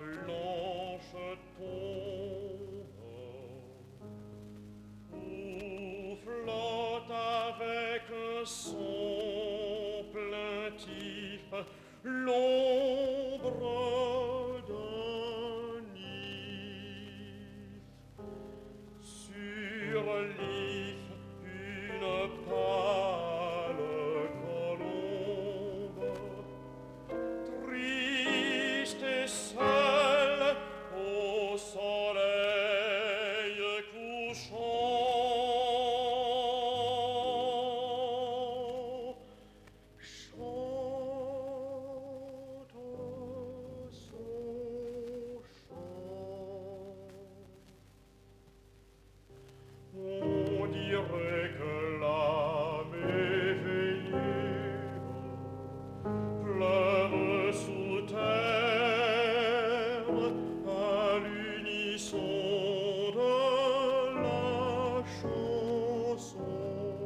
La tombe où flotte avec son plaintif l'ombre d'un sur l'ife une À l'unisson de la chanson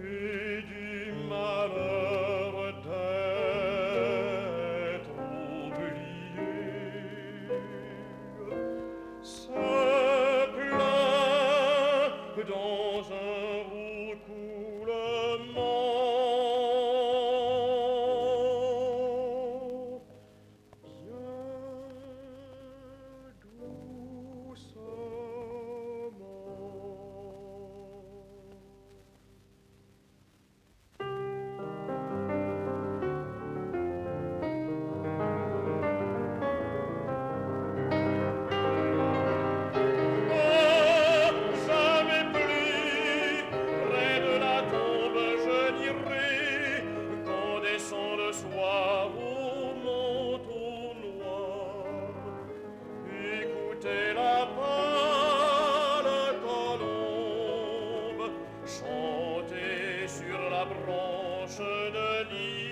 et du malheur d'être oublié, se plaint dans un roudour. je ne